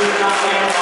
Obrigado.